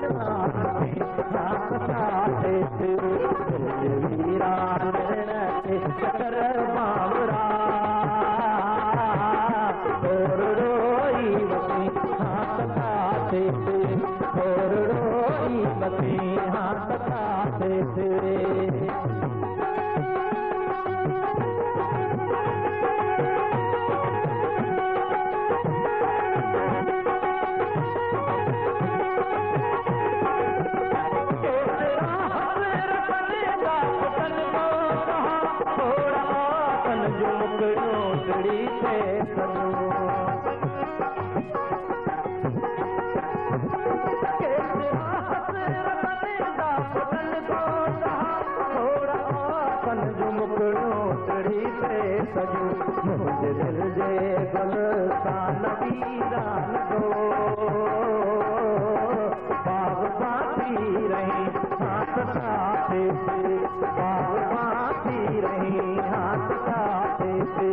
पीता पासे वीराल करा रोई पती हा पातो पती हथ پنج مڪرو چڙهي سڄو نوير पाती रहे हाथ काटे से पाव पाती रहे हाथ काटे से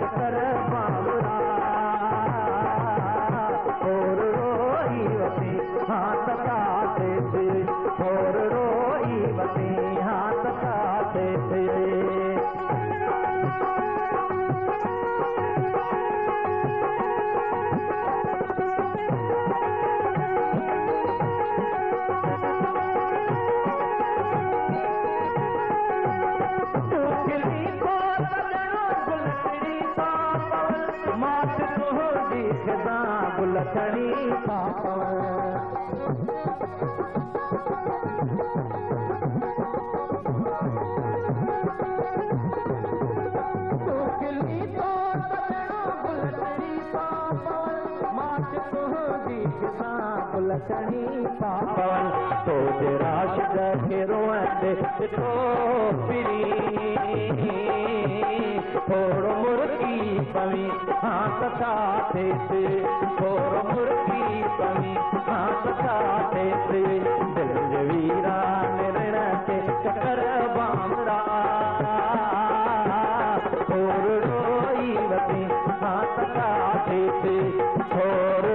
कर पावरा और रोई हाथ का کدا بلچھنی پا پاں تو کلی تو کوں بل تیری ساباں مرغي پوي ها ڪٿا ٿيس ٿورو مرغي پوي هاٿ ڇا ٿي روئي جلويرا ها ڪٿا ٿري ٿورو